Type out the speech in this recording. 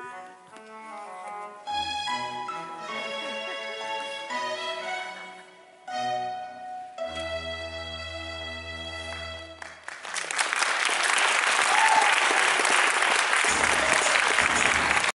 Come on.